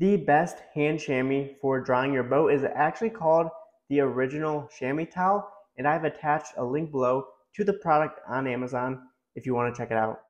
The best hand chamois for drying your boat is actually called the original chamois towel, and I've attached a link below to the product on Amazon if you want to check it out.